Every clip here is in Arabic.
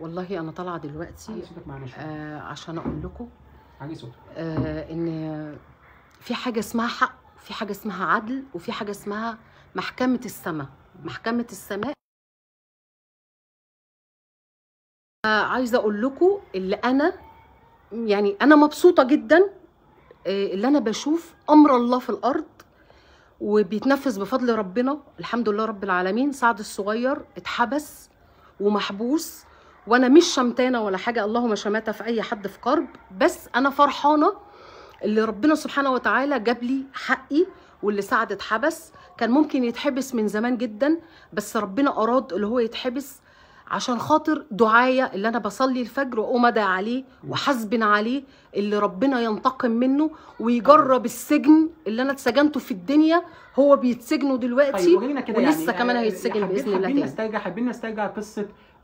والله أنا طالعة دلوقتي آه عشان أقول لكم. آه إن في حاجة اسمها حق في حاجة اسمها عدل وفي حاجة اسمها محكمة السماء. محكمة السماء. آه عايزه أقول لكم اللي أنا يعني أنا مبسوطة جدا آه اللي أنا بشوف أمر الله في الأرض وبيتنفذ بفضل ربنا. الحمد لله رب العالمين. سعد الصغير اتحبس ومحبوس. وأنا مش شمتانة ولا حاجة اللهم شماته في أي حد في كرب بس أنا فرحانة اللي ربنا سبحانه وتعالى جاب لي حقي واللي سعد اتحبس كان ممكن يتحبس من زمان جدا بس ربنا أراد اللي هو يتحبس عشان خاطر دعاية اللي أنا بصلي الفجر واقوم ادعي عليه وحسبن عليه اللي ربنا ينتقم منه ويجرب السجن اللي أنا اتسجنته في الدنيا. هو بيتسجنوا دلوقتي كده ولسه يعني كمان آه، هيتسجن بإذن الله حابين نسترجع حابين نسترجع آه،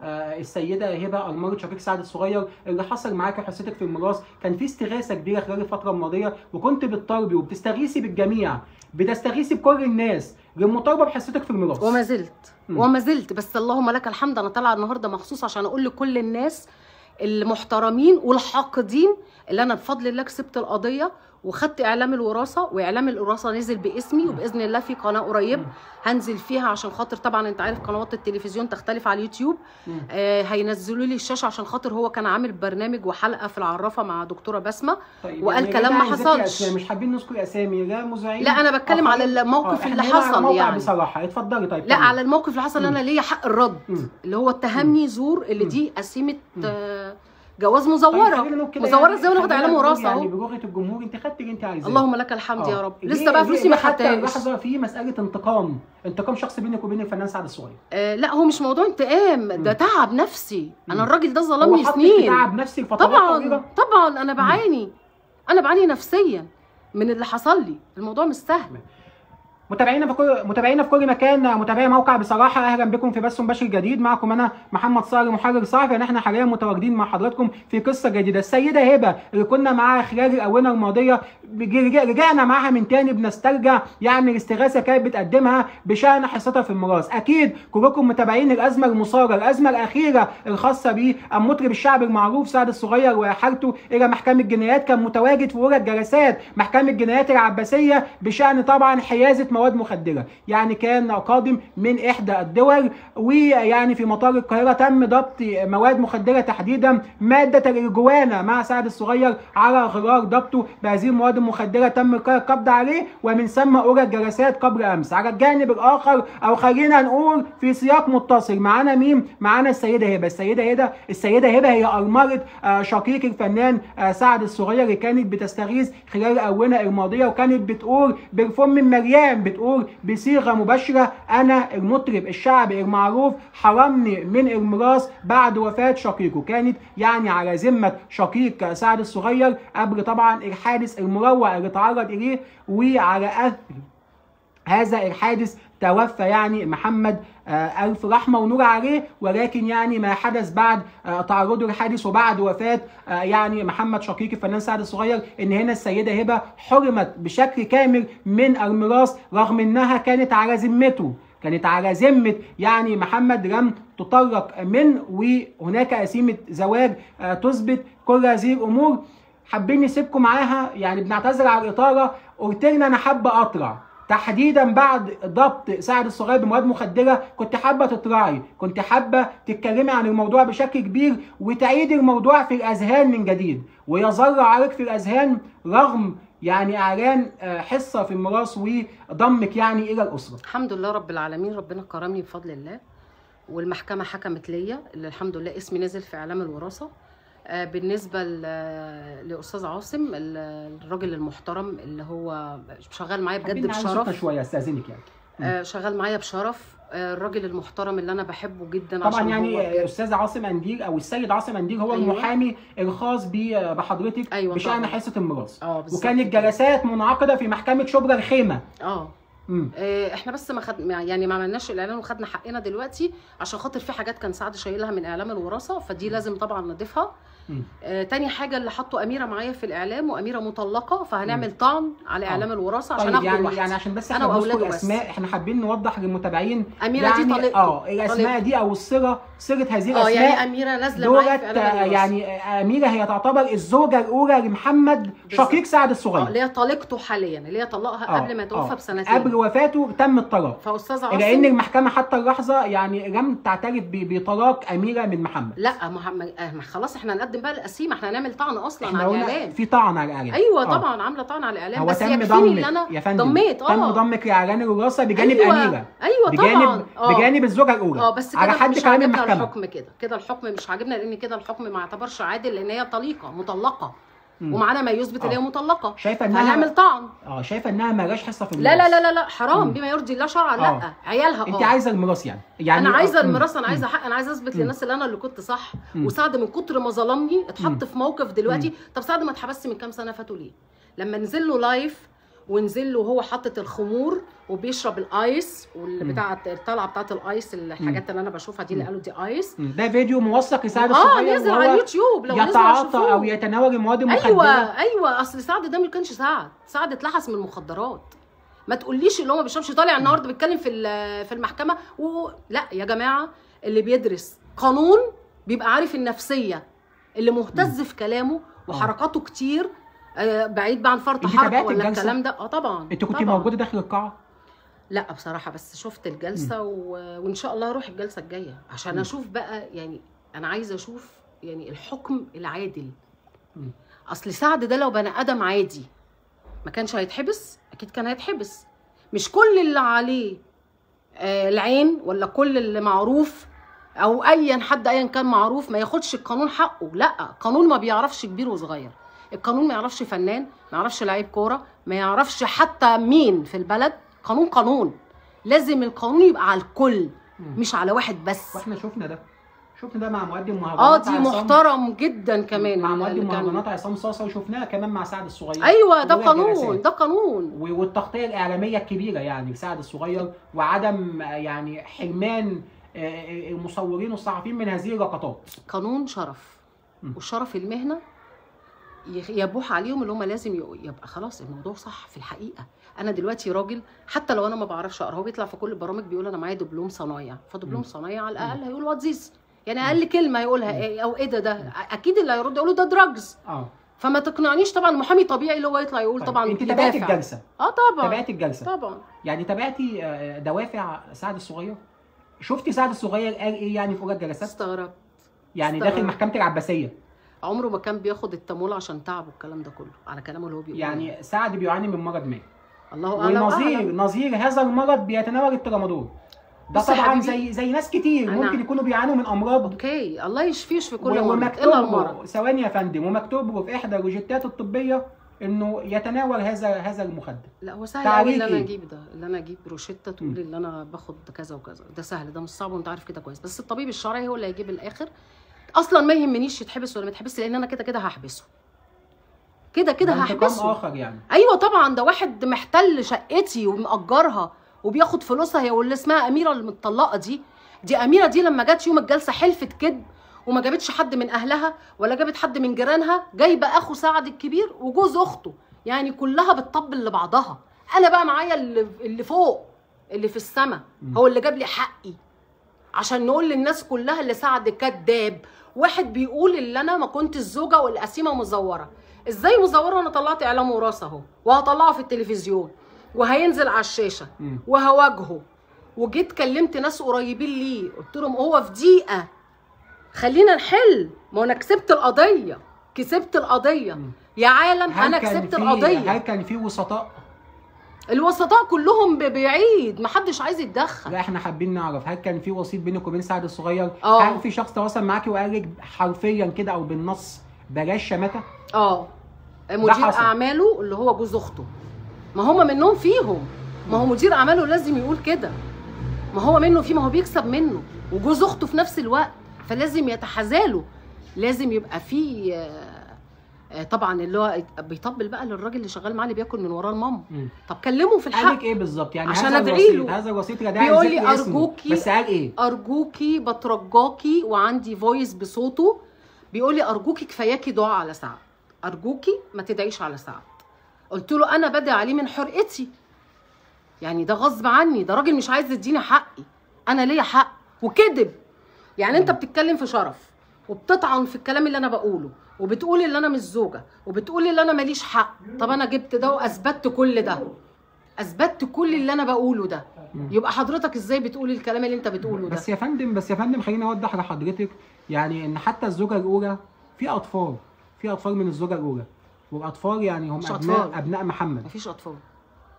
السيدة هبة المرة شفيق سعد الصغير اللي حصل معاك وحصتك في الميراث كان في استغاثة كبيرة خلال الفترة الماضية وكنت بتطالبي وبتستغيثي بالجميع بتستغيثي بكل الناس للمطالبه بحصتك في الميراث وما زلت. وما زلت بس اللهم لك الحمد أنا طالعة النهارده مخصوص عشان أقول لكل الناس المحترمين والحاقدين اللي أنا بفضل الله كسبت القضية وخدت إعلام الوراثة وإعلام الوراثة نزل باسمي وبإذن الله في قناة قريب. هنزل فيها عشان خاطر طبعا أنت عارف قنوات التلفزيون تختلف على اليوتيوب. آه هينزلوا لي الشاشة عشان خاطر هو كان عامل برنامج وحلقة في العرافة مع دكتورة بسمة طيب وقال يعني كلام لا ما حصلش. مش حابين نذكر أسامي لا مذيعين لا أنا بتكلم على آخرين. الموقف آه، اللي حصل يعني بصراحة اتفضلي طيب لا. على الموقف اللي حصل أنا ليا حق الرد. اللي هو اتهمني زور اللي. دي قسيمة. آه، جواز طيب مزوره كده مزورة يعني- إزاي وأنا واخد نقول وراثه يعني أهو. بلغة الجمهور. انت خدت اللي انت عايزاه. اللهم لك الحمد يا آه. رب. لسه بقى فلوسي ما خدتهاش لحظة في مسألة انتقام. انتقام شخصي بينك وبين الفنان سعد الصغير. آه لا هو مش موضوع انتقام. ده تعب نفسي. أنا الراجل ده ظلمني سنين. تعب نفسي لفترات طبعا طبعا أنا بعاني. أنا بعاني نفسيا من اللي حصل لي. الموضوع مش سهل. متابعينا في كل متابعينا في كل مكان متابعي موقع بصراحة. أهلا بكم في بث مباشر جديد. معكم أنا محمد صقر محرر صحفي يعني إحنا حاليا متواجدين مع حضراتكم في قصة جديدة. السيدة هبة اللي كنا معاها خلال الأونة الماضية رجعنا معاها من تاني. بنسترجع يعني الاستغاثة كانت بتقدمها بشأن حصتها في الميراث. أكيد كلكم متابعين الأزمة المصاره الأزمة الأخيرة الخاصة بمطرب الشعب المعروف سعد الصغير وحالته إلى محكمة الجنايات كان متواجد في أولى جلسات محكمة الجنايات العباسية بشأن طبعا حيازة مواد مخدرة. يعني كان قادم من إحدى الدول ويعني في مطار القاهرة تم ضبط مواد مخدرة تحديدا مادة الارجوانا مع سعد الصغير على غرار ضبطه. بهذه المواد المخدرة تم القبض عليه ومن ثم اولى الجلسات قبل أمس. على الجانب الآخر أو خلينا نقول في سياق متصل معانا مين؟ معانا السيدة هبة. السيدة هبة السيدة هبة هي ارمله آه، شقيق الفنان آه، سعد الصغير اللي كانت بتستغيث خلال الآونة الماضية وكانت بتقول بالفم من بتقول بصيغة مباشرة أنا المطرب الشعبي المعروف حرمني من الميراث بعد وفاة شقيقه. كانت يعني على ذمة شقيق سعد الصغير قبل طبعا الحادث المروع اللي تعرض إليه وعلى اثر هذا الحادث توفى يعني محمد آه، ألف رحمة ونور عليه ولكن يعني ما حدث بعد آه، تعرضه للحادث وبعد وفاة آه، يعني محمد شقيق الفنان سعد الصغير إن هنا السيدة هبة حرمت بشكل كامل من الميراث رغم إنها كانت على ذمته كانت على ذمة يعني محمد لم تطرق من وهناك قسيمة زواج تثبت كل هذه الأمور. حابين نسيبكم معاها؟ يعني بنعتذر على الإطارة قلت لنا أنا حابة أطلع تحديدا بعد ضبط سعد الصغير بمواد مخدرة كنت حابة تطلعي. كنت حابة تتكلمي عن الموضوع بشكل كبير وتعيدي الموضوع في الأذهان من جديد. ويظل عليك في الأذهان رغم يعني إعلان آه، حصة في الميراث وضمك يعني إلى الأسرة. الحمد لله رب العالمين. ربنا كرمني بفضل الله. والمحكمة حكمت ليا. اللي الحمد لله اسمي نزل في إعلام الوراثة. آه، بالنسبة ل- لأستاذ عاصم ال- الراجل المحترم اللي هو شغال معايا بجد بشرف شوية استأذنك يعني آه، شغال معايا بشرف آه، الراجل المحترم اللي أنا بحبه جدا طبعا عشان يعني آه، أستاذ عاصم انديل أو السيد عاصم انديل هو أيوة. المحامي الخاص بحضرتك أيوة بشأن. حصة الميراث بالظبط وكانت. جلسات منعقدة في محكمة شبرا الخيمة آه. آه، إحنا بس ما خد يعني ما عملناش الإعلان وخدنا حقنا دلوقتي عشان خاطر في حاجات كان سعد شايلها من إعلام الوراثة فدي لازم طبعا نضيفها. آه، تاني حاجة اللي حطوا أميرة معايا في الإعلام وأميرة مطلقة فهنعمل طعن على آه. إعلام الوراثة عشان طيب آخد يعني الواحد يعني عشان بس إحنا وأولاده بنذكر بس. أسماء إحنا حابين نوضح للمتابعين. أميرة يعني دي طليقته آه الاسماء دي أو الصله صله هذه آه الأسماء يعني أميرة نازلة معايا في إعلام الوراثة. يعني أميرة هي تعتبر الزوجة الأولى لمحمد. شقيق سعد آه الصغير اللي هي طليقته حاليا اللي هي طلقها آه، قبل ما يتوفى آه. بسنتين. قبل وفاته تم الطلاق. فاستاذ لأن عاصم المحكمة حتى اللحظة يعني لم تعترف بطلاق أميرة من محمد. لا محمد آه خلاص إحنا هنقدم بقى القسيمه إحنا هنعمل طعن أصلا على الاعلام في طعن على الاعلام أيوه آه. طبعا عاملة طعن على الاعلام بس تم يكفيني إن ضمك أنا يا فندم. ضميت. آه. تم ضمك لاعلان الوراثة بجانب أيوة. أميرة. أيوه بجانب طبعا آه. بجانب الزوجة الأولى. آه بس على كده حد مش كلام المحكمة. الحكم كده. كده الحكم مش عاجبنا لأن كده الحكم ما يعتبرش عادل لأن هي طليقة مطلقة. ومعانا ما يثبت ان هي آه. مطلقة شايفة إنها هنعمل طعن آه شايفة إنها مالهاش حصة في لا الميراث لا لا لا لا حرام مم. بما يرضي الله شرعا لا آه. عيالها أنت آه عايزة الميراث يعني يعني أنا عايزة مم. الميراث أنا. عايزة حق أنا عايزة أثبت. للناس اللي أنا اللي كنت صح. وسعد من كتر ما ظلمني. اتحط في موقف دلوقتي طب سعد ما اتحبس من كام سنة فاتوا ليه لما نزل له live ونزل له وهو حاطط الخمور وبيشرب ال ice. بتاعه الطلعة بتاعه ال ice الحاجات اللي أنا بشوفها دي اللي. قالوا دي ice. ده فيديو موثق لسعد آه نزل على اليوتيوب لو نزل يتعاطى. أو يتناول المواد المخدرة. أيوه أيوه أصل سعد ده ما كانش سعد. سعد اتلحس من المخدرات. ما تقوليش اللي هو ما بيشربش. طالع النهارده بيتكلم في في المحكمة و... لا يا جماعة اللي بيدرس قانون بيبقى عارف النفسية اللي مهتز في كلامه وحركاته كتير آه، بعيد بقى عن فرط تابعت ولا الجلسة؟ الكلام ده آه طبعا انت كنت طبعاً. موجودة داخل القاعة لا بصراحة بس شفت الجلسة و... وإن شاء الله هروح الجلسة الجاية عشان مم. أشوف بقى يعني أنا عايزة أشوف يعني الحكم العادل مم. أصل سعد ده لو بني آدم عادي ما كانش هيتحبس أكيد كان هيتحبس مش كل اللي عليه آه العين ولا كل اللي معروف أو ايا حد ايا كان معروف ما ياخدش القانون حقه لا القانون ما بيعرفش كبير وصغير القانون ما يعرفش فنان ما يعرفش لعيب كورة ما يعرفش حتى مين في البلد. قانون قانون. لازم القانون يبقى على الكل. مش على واحد بس. وإحنا شفنا ده. شفنا ده مع مقدم آه مهرجانات دي عصام- محترم جدا كمان. مع مقدم مهرجانات عصام صاصا وشفناها كمان مع سعد الصغير. أيوه ده قانون. ده قانون. والتغطية الإعلامية الكبيرة يعني لسعد الصغير وعدم آه، يعني حرمان آه، آه، المصورين والصحفيين من هذه اللقطات. قانون شرف. مم. والشرف المهنة يبوح عليهم اللي هم لازم يبقى خلاص الموضوع صح في الحقيقة. أنا دلوقتي راجل حتى لو أنا ما بعرفش أقرأ هو بيطلع في كل البرامج بيقول أنا معايا دبلوم صنايع فدبلوم. صنايع على الأقل هيقول what this يعني أقل كلمة يقولها إيه أو إيه ده ده أكيد اللي هيرد يقول ده drugs آه. فما تقنعنيش طبعا محامي طبيعي اللي هو يطلع يقول طيب، طبعا أنت تابعتي. الجلسة. آه طبعا. تابعتي الجلسة. طبعا. يعني تابعتي آه، دوافع سعد الصغير؟ شفتي سعد الصغير قال إيه يعني في اولى الجلسات استغربت. يعني استغرب. داخل محكمة العباسية. عمره ما كان بياخد التمول عشان تعبه الكلام ده كله على كلامه اللي هو بيقوله. يعني سعد بيعاني من مرض ما الله أعلم ونظير أعلم. نظير هذا المرض بيتناول الترامادول ده طبعا حبيبي، زي زي ناس كتير أنا- ممكن يكونوا بيعانوا من أمراض. أوكي الله يشفيه في كل مرض ومكتوب إلا المرض. ثواني يا فندم ومكتوب له في إحدى الروجيتات الطبية إنه يتناول هذا هذا المخدر. لا هو سهل قوي اللي أنا؟ أجيب ده اللي أنا أجيب روشتة تقول. اللي أنا باخد كذا وكذا. ده سهل ده مش صعب وأنت عارف كده كويس. بس الطبيب الشرعي هو اللي هيجيب الآخر أصلا ما يهمنيش يتحبس ولا ما يتحبس لأن أنا كده كده هحبسه. كده كده ده انتقام هحبسه. آخر يعني. أيوه طبعا ده واحد محتل شقتي ومأجرها وبياخد فلوسها هي واللي اسمها أميرة المطلقه دي. دي أميرة دي لما جت يوم الجلسة حلفت كذب وما جابتش حد من أهلها ولا جابت حد من جيرانها جايبه أخو سعد الكبير وجوز أخته يعني كلها بتطبل لبعضها. أنا بقى معايا اللي, اللي فوق اللي في السماء مم. هو اللي جاب لي حقي. عشان نقول للناس كلها اللي سعد كذاب واحد بيقول اللي أنا ما كنت الزوجة والقسيمة مزورة. إزاي مزورة؟ وأنا طلعت إعلام وراثة أهو وهطلعه في التلفزيون وهينزل على الشاشة. وهواجهه. وجيت كلمت ناس قريبين ليه قلت لهم هو في دقيقة. خلينا نحل. ما أنا كسبت القضية. كسبت القضية. يا عالم أنا كسبت القضية. هل كان في وسطاء؟ الوسطاء كلهم بعيد محدش عايز يتدخل لا إحنا حابين نعرف هل كان في وسيط بينك وبين سعد الصغير؟ آه. هل في شخص تواصل معاكي وقال لك حرفيا كده أو بالنص بلاش شماته؟ آه مدير. أعماله اللي هو جوز أخته ما هم منهم فيهم ما هو مدير أعماله لازم يقول كده ما هو منه فيه ما هو بيكسب منه وجوز أخته في نفس الوقت فلازم يتحازاله لازم يبقى فيه آه، طبعا اللي هو بيطبل بقى للراجل اللي شغال معاه اللي بياكل من وراه الماما. طب كلمه في قال الحق لك إيه بالظبط؟ يعني عشان الوسيط له. هذا الوسيط داعي بيقول لي اسمه. أرجوكي- بس قال إيه؟ أرجوكي بترجاكي وعندي فويس بصوته. بيقول لي أرجوكي كفاياكي دعاء على سعد. أرجوكي ما تدعيش على سعد. قلت له أنا بدعي عليه من حرقتي. يعني ده غصب عني. ده راجل مش عايز يديني حقي. أنا ليا حق. وكذب. يعني أنت بتتكلم في شرف. وبتطعن في الكلام اللي أنا بقوله. وبتقولي اللي أنا مش زوجة وبتقولي اللي أنا ماليش حق. طب أنا جبت ده وأثبتت كل ده. أثبتت كل اللي أنا بقوله ده. يبقى حضرتك إزاي بتقولي الكلام اللي أنت بتقوله ده؟ بس يا فندم بس يا فندم خليني أوضح لحضرتك يعني إن حتى الزوجة الأولى في أطفال في أطفال من الزوجة الأولى والاطفال يعني هم ابناء أطفال. أبناء محمد. مفيش أطفال.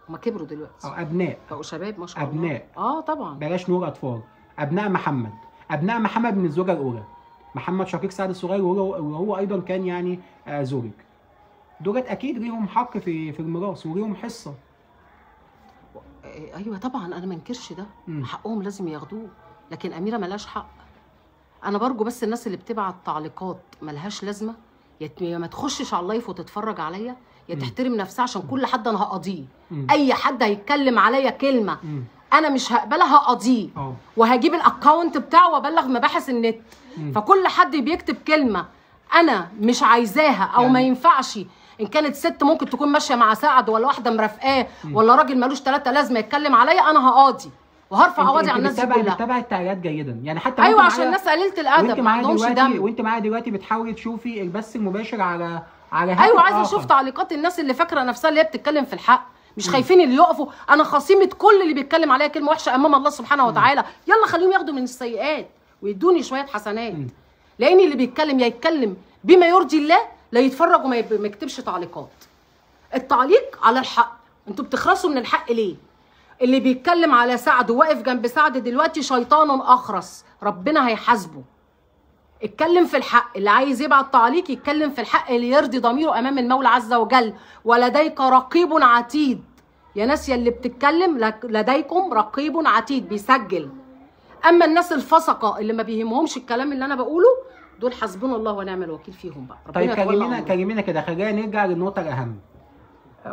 هما كبروا دلوقتي. أو أبناء. بقوا شباب ما شاء الله. أبناء. آه طبعا. بلاش نور أطفال. أبناء محمد. أبناء محمد من الزوجة الأولى. محمد شقيق سعد الصغير وهو, وهو أيضا كان يعني آه، زوجك. دولت أكيد ليهم حق في في الميراث وليهم حصة. أيوه طبعا أنا ما انكرش ده. مم. حقهم لازم ياخدوه لكن أميرة ملهاش حق. أنا برجو بس الناس اللي بتبعت تعليقات ملهاش لازمة. يا ما تخشش على اللايف وتتفرج عليا. يا. تحترم نفسها عشان كل حد أنا هقاضيه. أي حد هيتكلم عليا كلمة. مم. أنا مش هقبلها هقاضيه. وهجيب ال account بتاعه وأبلغ مباحث النت. مم. فكل حد بيكتب كلمة أنا مش عايزاها أو يعني- ما ينفعش. إن كانت ست ممكن تكون ماشية مع سعد ولا واحدة مرافقاه ولا راجل ملوش ثلاثة لازمة يتكلم عليا أنا هقاضي. وهرفع قواضي على الناس دي كلها. بتتابع التعليقات جيدا. يعني حتى أيوه وانت عشان الناس قليلة وانت الأدب ما معايا عندهمش دلوقتي دم وأنت معايا دلوقتي بتحاولي تشوفي البث المباشر على على أيوه عايزة. أشوف تعليقات الناس اللي فاكرة نفسها اللي هي بتتكلم في الحق. مش خايفين اللي يقفوا. أنا خصيمة كل اللي بيتكلم عليا كلمة وحشة أمام الله سبحانه وتعالى. يلا خليهم ياخدوا من السيئات ويدوني شوية حسنات. لأن اللي بيتكلم يا يتكلم بما يرضي الله لا يتفرج وما يكتبش تعليقات. التعليق على الحق. أنتوا بتخرسوا من الحق ليه؟ اللي بيتكلم على سعد وواقف جنب سعد دلوقتي شيطان أخرس. ربنا هيحاسبه. اتكلم في الحق اللي عايز يبعت تعليق يتكلم في الحق اللي يرضي ضميره أمام المولى عز وجل. ولديك رقيب عتيد. يا ناس يا اللي بتتكلم لديكم رقيب عتيد بيسجل. أما الناس الفسقة اللي ما بيهمهمش الكلام اللي أنا بقوله دول حسبنا الله ونعم الوكيل فيهم بقى. طيب كلمينا. كلمينا كده خلينا نرجع للنقطة الأهم.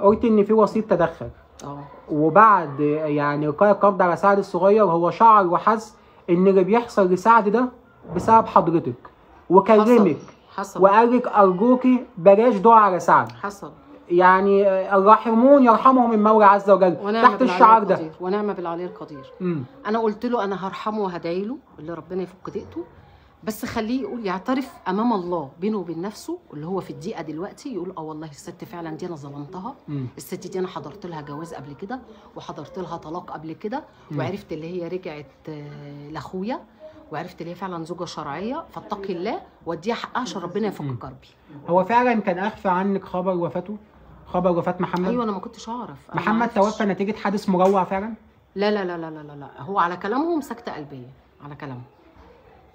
قلت إن في وسيط تدخل. آه. وبعد يعني القاء القبض على سعد الصغير هو شعر وحس إن اللي بيحصل لسعد ده بسبب حضرتك وكلمك حصل وقال لك ارجوكي بلاش دعاء على سعد حصل. يعني الراحمون يرحمهم المولى عز وجل ونعم تحت الشعار ده. ونعم بالعلي القدير مم. أنا قلت له أنا هرحمه وهدعي له اللي ربنا يفك ضيقته بس خليه يقول يعترف أمام الله بينه وبين نفسه اللي هو في الدقيقة دلوقتي يقول آه والله الست فعلا دي أنا ظلمتها. الست دي أنا حضرت لها جواز قبل كده وحضرت لها طلاق قبل كده. وعرفت اللي هي رجعت آه، لأخويا. وعرفت اللي هي فعلا زوجة شرعية فاتقي الله واديها حقها عشان ربنا يفك. كربي. هو فعلا كان أخفى عنك خبر وفاته؟ خبر وفاة محمد؟ أيوه أنا ما كنتش أعرف. محمد. توفى نتيجة حادث مروع فعلا؟ لا لا لا لا لا لا. هو على كلامهم سكتة قلبية على كلامهم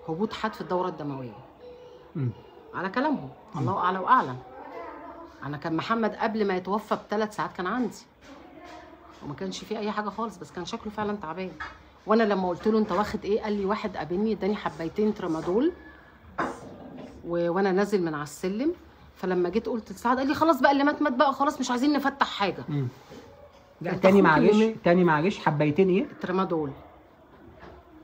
هبوط حاد في الدورة الدموية. مم. على كلامهم الله أعلى وأعلم. أنا كان محمد قبل ما يتوفى بثلاث ساعات كان عندي. وما كانش فيه أي حاجة خالص بس كان شكله فعلا تعبان. وأنا لما قلت له أنت واخد إيه قال لي واحد قابلني اداني حبايتين ترامادول و... وأنا نازل من على السلم. فلما جيت قلت لسعد قال لي خلاص بقى اللي مات مات بقى خلاص مش عايزين نفتح حاجة. مم. لا تاني معلش تاني معلش حبيتين إيه؟ ترامادول.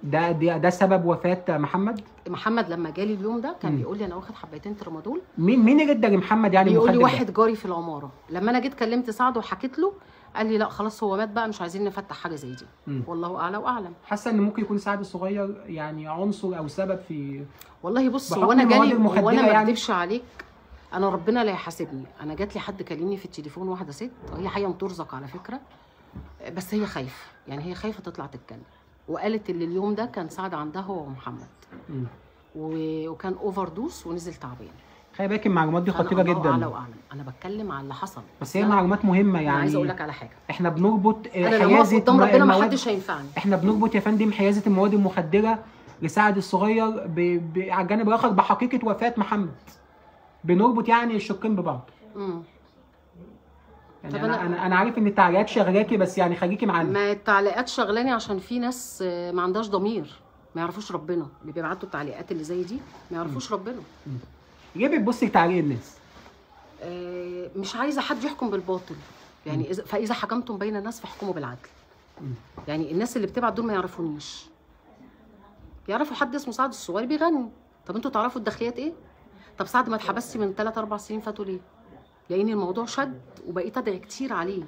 ده ده, ده سبب وفاة محمد؟ محمد لما جالي اليوم ده كان. بيقول لي أنا واخد حبايتين ترامادول. مين مين ادى لمحمد يعني بيقول لي المخدر ده؟ واحد جاري في العمارة. لما أنا جيت كلمت سعد وحكيت له قال لي لا خلاص هو مات بقى مش عايزين نفتح حاجة زي دي. مم. والله أعلى وأعلم. حاسة إن ممكن يكون سعد الصغير يعني عنصر أو سبب في والله بص هو أنا جالي المخدرة هو أنا ما يعني؟ أكدبش عليك أنا ربنا لا يحاسبني. أنا جات لي حد كلمني في التليفون واحدة ست هي حيه ترزق على فكرة بس هي خايفة. يعني هي خايفة تطلع تتكلم. وقالت إن اليوم ده كان سعد عندها هو ومحمد. وكان اوفر دوس ونزل تعبان. خلي بالك المعلومات دي خطيرة اعلى جدا. واعلم أنا بتكلم على اللي حصل. بس هي معلومات مهمة أنا عايزه أقول يعني لك على حاجة. إحنا بنربط آه، أنا حيازة قدام م- ربنا ما حدش هينفعني. إحنا بنربط يا فندم حيازة المواد المخدرة لسعد الصغير ب... ب... على الجانب الآخر بحقيقة وفاة محمد. بنربط يعني الشقين ببعض. مم. يعني طب أنا أنا- أنا, أنا عارف إن التعليقات شغلاكي بس يعني خليكي معانا. ما التعليقات شغلاني عشان في ناس آه، ما عندهاش ضمير. ما يعرفوش ربنا. اللي بيبعتوا التعليقات اللي زي دي ما يعرفوش ربنا. ليه بتبصي لتعليق الناس؟ آه، مش عايزة حد يحكم بالباطل. يعني إذا فإذا حكمتم بين الناس فاحكموا بالعدل. مم. يعني الناس اللي بتبعت دول ما يعرفونيش. يعرفوا حد اسمه سعد الصغير بيغني. طب أنتوا تعرفوا الداخليات إيه؟ طب سعد ما اتحبستي من 3 4 سنين فاتوا ليه؟ لأن الموضوع شد وبقيت ادعي كتير عليه.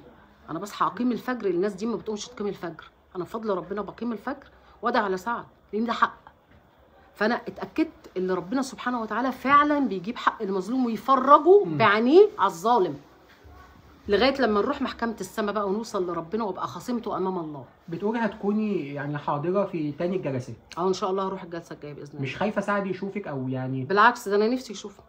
أنا بصحى أقيم الفجر الناس دي ما بتقومش تقيم الفجر. أنا بفضل ربنا بقيم الفجر وأدعي على سعد لأن ده حق. فانا اتاكدت ان ربنا سبحانه وتعالى فعلا بيجيب حق المظلوم ويفرجه. بعينيه على الظالم. لغاية لما نروح محكمة السماء بقى ونوصل لربنا وابقى خصيمته أمام الله. بتقولي هتكوني يعني حاضرة في تاني الجلسات آه إن شاء الله هروح الجلسة الجاية بإذن الله. مش خايفة سعد يشوفك أو يعني؟ بالعكس ده أنا نفسي اشوفه.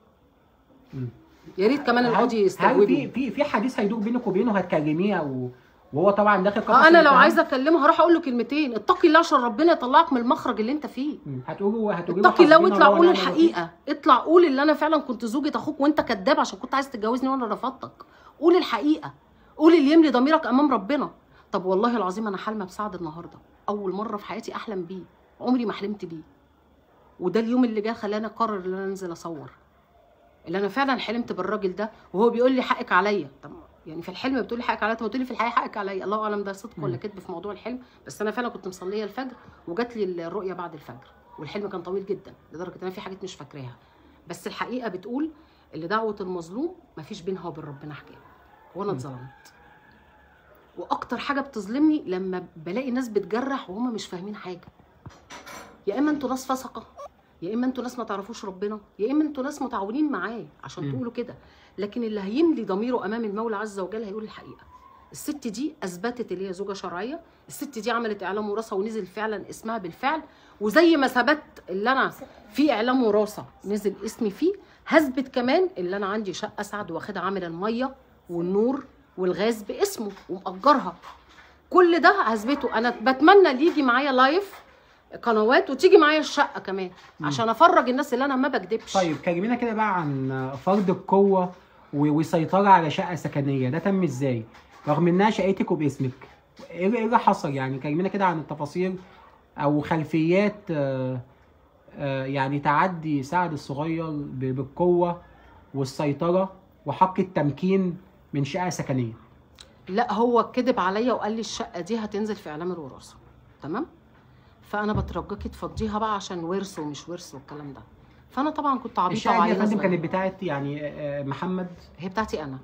يا ريت كمان القاضي هل في في في حديث هيدور بينك وبينه هتكلميه أو وهو طبعا داخل قفص آه أنا لو؟ عايزه أكلمه هروح أقول له كلمتين. اتقي الله عشان ربنا يطلعك من المخرج اللي أنت فيه. مم. هتقولوا هتقولوا اتقي الله واطلع قول. الحقيقة. اطلع قول اللي أنا فعلا كنت زوجة أخوك وأنت كذاب عشان كنت عايز تتجوزني وأنا رفضتك. قول الحقيقة. قول اللي يملي ضميرك أمام ربنا. طب والله العظيم أنا حالمة بسعد النهارده. أول مرة في حياتي أحلم بيه. عمري ما حلمت بيه. وده اليوم اللي جه خلاني أقرر إن أنا أنزل أصور. اللي أنا فعلا حلمت بالراجل ده وهو بيقول لي حقك عليا. طب يعني في الحلم بتقول لي حقك عليا؟ طب تقولي في الحقيقة حقك عليا. الله أعلم ده صدق ولا. كذب في موضوع الحلم. بس أنا فعلا كنت مصلية الفجر وجات لي الرؤية بعد الفجر والحلم كان طويل جدا لدرجة إن أنا في حاجات مش فاكراها. بس الحقيقة بتقول اللي دعوة المظلوم ما فيش بينها وبين ربنا حكايه وأنا. اتظلمت. وأكتر حاجة بتظلمني لما بلاقي ناس بتجرح وهم مش فاهمين حاجة. يا إما أنتوا ناس فسقة يا إما أنتوا ناس ما تعرفوش ربنا يا إما أنتوا ناس متعاونين معاه عشان مم. تقولوا كده. لكن اللي هيملي ضميره أمام المولى عز وجل هيقول الحقيقة. الست دي أثبتت اللي هي زوجة شرعية الست دي عملت إعلام وراثة ونزل فعلا اسمها بالفعل. وزي ما ثبت اللي أنا في إعلام وراثة نزل اسمي فيه هثبت كمان اللي أنا عندي شقة سعد واخدها عامل المية والنور والغاز باسمه ومأجرها. كل ده هثبته. أنا بتمنى اللي يجي معايا لايف قنوات وتيجي معايا الشقة كمان. عشان أفرج الناس اللي أنا ما بكدبش. طيب كلمينا كده بقى عن فرض القوة و- والسيطره على شقة سكنية ده تم إزاي؟ رغم إنها شقتك وباسمك. إيه إيه اللي حصل يعني؟ كلمينا كده عن التفاصيل أو خلفيات آه، آه، يعني تعدي سعد الصغير بالقوة والسيطرة وحق التمكين من شقة سكنية. لا هو كذب عليا وقال لي الشقة دي هتنزل في إعلام الوراثة. تمام؟ فأنا بترجاكي تفضيها بقى عشان ورث ومش ورث والكلام ده فأنا طبعا كنت عبيطة الشقه دي وعيله فندم صغيرة. كانت بتاعت يعني آه، آه، محمد هي بتاعتي أنا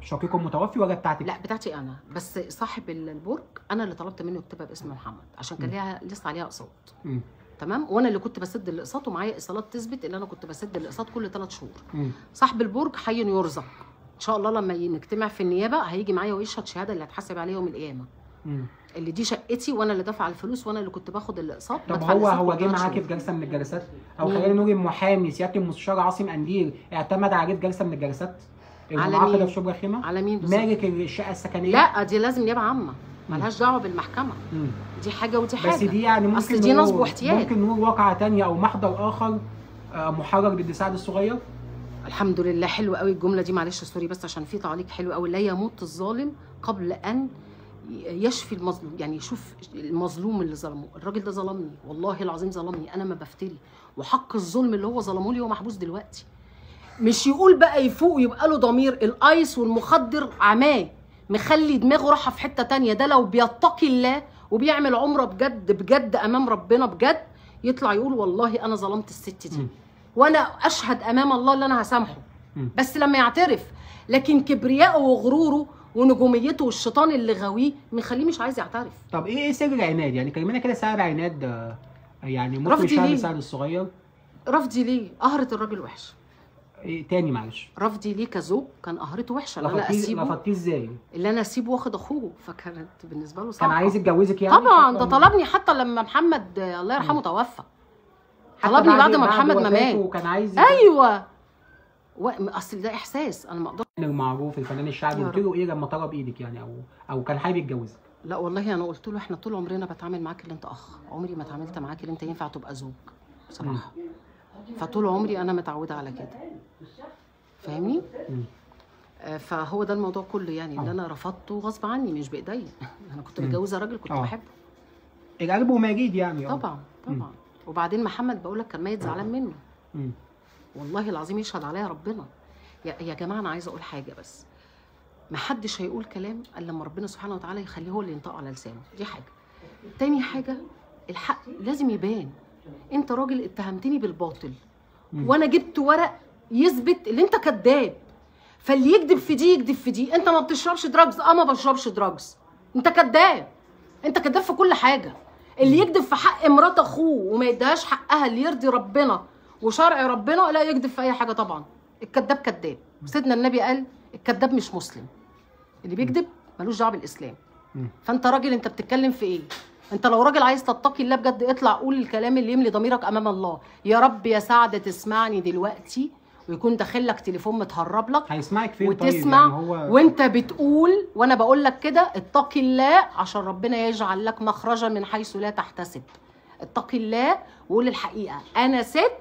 شقيقه متوفي ولا بتاعتك؟ لا بتاعتي أنا بس صاحب البرج أنا اللي طلبت منه يكتبها باسم محمد عشان كان. ليها لسه عليها أقساط. تمام وأنا اللي كنت بسد الأقساط ومعايا إيصالات تثبت إن أنا كنت بسد الأقساط كل ثلاث شهور مم. صاحب البرج حي يرزق إن شاء الله لما نجتمع في النيابة هيجي معايا ويشهد شهادة اللي هتحاسب عليه يوم القيامة. اللي دي شقتي وأنا اللي دافعة الفلوس وأنا اللي كنت باخد الإقساط طب هو هو جه شهور. في جلسة من الجلسات أو؟ خلينا نقول المحامي سيادة المستشار عاصم قنديل اعتمد عليه في جلسة من الجلسات على مين؟ في شبرا خيمة على مين بالظبط؟ مالك الشقة السكنية لا دي لازم نيابه عامة ملهاش دعوة بالمحكمة مم. دي حاجة ودي حاجة بس دي يعني ممكن أصل دي نصب واحتيال. ممكن نقول واقعة تانية أو محضر آخر آه، محرر ضد سعد الصغير الحمد لله حلو قوي الجملة دي معلش سوري بس عشان في تعليق حلو قوي لا يموت الظالم قبل أن يشفي المظلوم يعني يشوف المظلوم اللي ظلمه الراجل ده ظلمني والله العظيم ظلمني أنا ما بفتري وحق الظلم اللي هو ظلمه لي هو محبوس دلوقتي. مش يقول بقى يفوق ويبقى له ضمير الآيس والمخدر عماه مخلي دماغه راحة في حتة تانية. ده لو بيتقي الله وبيعمل عمرة بجد بجد أمام ربنا بجد يطلع يقول والله أنا ظلمت الست دي. وأنا أشهد أمام الله اللي أنا هسامحه. بس لما يعترف. لكن كبرياءه وغروره ونجوميته والشيطان اللي غاويه مخليه مش عايز يعترف. طب إيه إيه سر العناد؟ يعني كلمينا كده سبب عناد آه، يعني ممكن الشعب؟ سعد الصغير. رفضي ليه؟ قهرة الراجل وحش. إيه تاني معلش؟ رفضي ليه كزوج كان قهرته وحشة. اللي أنا اسيبه رفضتيه إزاي؟ اللي أنا أسيبه وأخد أخوه. فكانت بالنسبة له كان صعبة. عايز يتجوزك يعني؟ طبعا ده طلبني حتى لما محمد الله يرحمه. توفى. طلبني بعد ما محمد ما مات. وكان عايز أيوه. أصل ده إحساس أنا ما أقدرش المعروف الفنان الشعبي قلت له إيه لما طلب إيدك يعني أو أو كان حابب يتجوزك لا والله أنا قلت له إحنا طول عمرنا بتعامل معاك اللي أنت أخ عمري ما اتعاملت معاك اللي أنت ينفع تبقى زوج بصراحة فطول عمري أنا متعودة على كده فاهمني. آه، فهو ده الموضوع كله يعني اللي آه. أنا رفضته غصب عني مش بإيديا أنا كنت. متجوزة راجل كنت آه. بحبه القلب ومجيد يعني. طبعا مم. طبعا وبعدين محمد بقول لك كان ميت زعلان منه مم. والله العظيم يشهد عليا ربنا. يا, يا جماعة أنا عايزة أقول حاجة بس. ما حدش هيقول كلام إلا لما ربنا سبحانه وتعالى يخليه هو اللي ينطق على لسانه. دي حاجة. تاني حاجة الحق لازم يبان. أنت راجل اتهمتني بالباطل. وأنا جبت ورق يثبت اللي أنت كذاب. فاللي يكذب في دي يكذب في دي. أنت ما بتشربش drugs آه ما بشربش drugs أنت كذاب. أنت كذاب في كل حاجة. اللي يكذب في حق مرات أخوه وما يديهاش حقها اللي يرضي ربنا. وشرع ربنا لا يكذب في أي حاجة طبعا. الكذاب كذاب. سيدنا النبي قال الكذاب مش مسلم. اللي بيكذب ملوش دعوة بالإسلام. فأنت راجل أنت بتتكلم في إيه؟ أنت لو راجل عايز تتقي الله بجد اطلع قول الكلام اللي يملي ضميرك أمام الله. يا رب يا سعد تسمعني دلوقتي ويكون داخل لك تليفون متهرب لك هيسمعك فين طيب؟ وتسمع يعني هو وأنت بتقول وأنا بقول لك كده اتقي الله عشان ربنا يجعل لك مخرجا من حيث لا تحتسب. اتقي الله وقول الحقيقة. أنا ست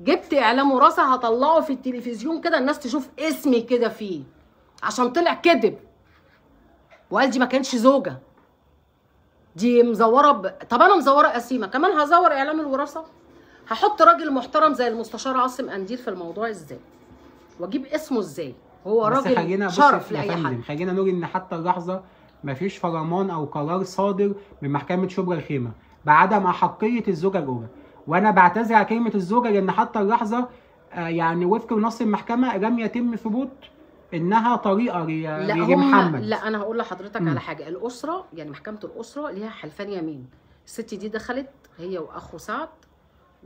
جبت اعلام وراثه هطلعه في التلفزيون كده الناس تشوف اسمي كده فيه. عشان طلع كذب. وقال دي ما كانتش زوجة. دي مزورة ب... طب أنا مزورة قسيمه كمان هزور إعلام الوراثه هحط راجل محترم زي المستشار عاصم قنديل في الموضوع إزاي؟ وأجيب اسمه إزاي؟ هو راجل شرف لأي حد. خلينا نقول إن حتى اللحظة مفيش فرمان أو قرار صادر من محكمة شبرا الخيمة بعدم أحقية الزوجة الأولى. وأنا بعتذر على كلمة الزوجة لأن حتى اللحظة آه، يعني وفق نص المحكمة لم يتم ثبوت إنها طريقة لا محمد. لا أنا هقول لحضرتك مم. على حاجة. الأسرة يعني محكمة الأسرة ليها حلفان يمين. الست دي دخلت هي وأخو سعد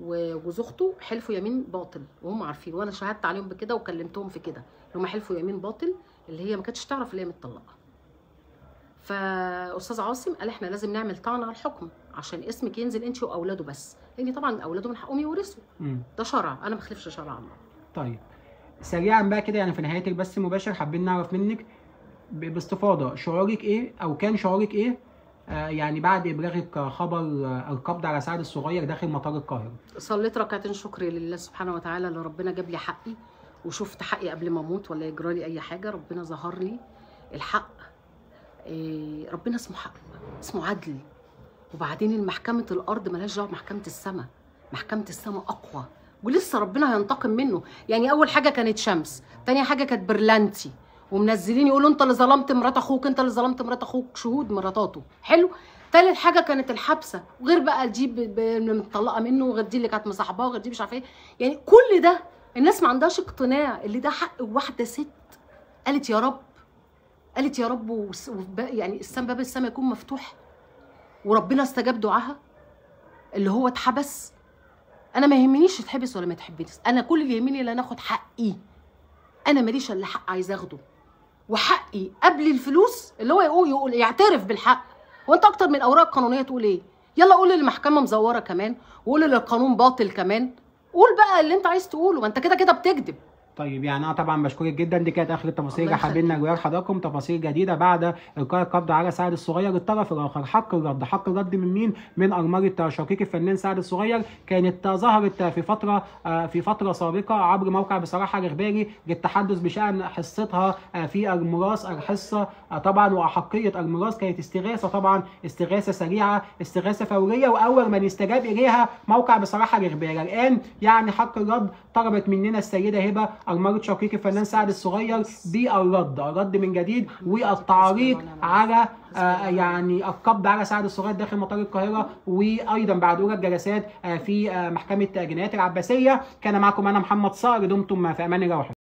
وجوز اخته حلفوا يمين باطل وهم عارفين. وأنا شهدت عليهم بكده وكلمتهم في كده اللي هم حلفوا يمين باطل اللي هي ما كانتش تعرف اللي هي متطلقة. فأستاذ عاصم قال إحنا لازم نعمل طعن على الحكم. عشان اسمك ينزل انت واولاده بس. لأن طبعا اولاده من حقهم يورثوا. ده شرع. أنا ما بخلفش شرع الله طيب. سريعا بقى كده يعني في نهايه البث المباشر حابين نعرف منك باستفاضة. شعورك إيه؟ أو كان شعورك إيه؟ آه يعني بعد ابلاغك خبر آه، القبض على سعد الصغير داخل مطار القاهرة. صليت ركعتين شكر لله سبحانه وتعالى. اللي ربنا جاب لي حقي وشفت حقي قبل ما أموت ولا يجرى لي أي حاجة ربنا ظهر لي الحق. إيه ربنا اسمه حق اسمه عدل. وبعدين المحكمة الأرض ملهاش دعوة بمحكمة السماء محكمة السماء أقوى ولسه ربنا هينتقم منه. يعني أول حاجة كانت شمس تاني حاجة كانت برلانتي. ومنزلين يقولوا أنت اللي ظلمت مرات أخوك أنت اللي ظلمت مرات أخوك شهود مراتاته. حلو؟ تالت حاجة كانت الحبسة وغير بقى دي مطلقه منه وغير دي اللي كانت مصاحباه وغير دي مش عارفه إيه. يعني كل ده الناس ما عندهاش اقتناع اللي ده حق واحدة ست. قالت يا رب قالت يا رب يعني السم باب السماء يكون مفتوح. وربنا استجاب دعاها اللي هو اتحبس. أنا ما يهمنيش يتحبس ولا ما يتحبس أنا كل اللي يهمني إن أنا آخد حقي. أنا ماليش إلا حق عايز آخده. وحقي قبل الفلوس اللي هو يقول, يقول يعترف بالحق. وانت أكتر من الأوراق القانونية تقول إيه؟ يلا قول للمحكمة مزورة كمان وقول للقانون باطل كمان. قول بقى اللي أنت عايز تقوله. ما أنت كده كده بتكذب. طيب يعني أنا طبعا بشكرك جدا دي كانت آخر التفاصيل. اللي حابين. نجويها لحضراتكم تفاصيل جديدة بعد إلقاء القبض على سعد الصغير. الطرف الآخر حق الرد. حق الرد من مين؟ من ارمله شقيق الفنان سعد الصغير. كانت ظهرت في فترة آه، في فترة سابقة عبر موقع بصراحة الاخباري للتحدث بشأن حصتها آه، في الميراث. الحصة آه، طبعا وأحقية الميراث كانت استغاثة طبعا استغاثة سريعة استغاثة فورية. وأول من استجاب إليها موقع بصراحة الاخباري الآن يعني حق الرد طلبت مننا السيدة هبة ارمله شقيق الفنان سعد الصغير بالرد. الرد من جديد والتعريق على آه، يعني القبض على سعد الصغير داخل مطار القاهرة وأيضا بعد أولى الجلسات آه، في آه، محكمة جنايات العباسية. كان معكم أنا محمد صقر دمتم في أمان الله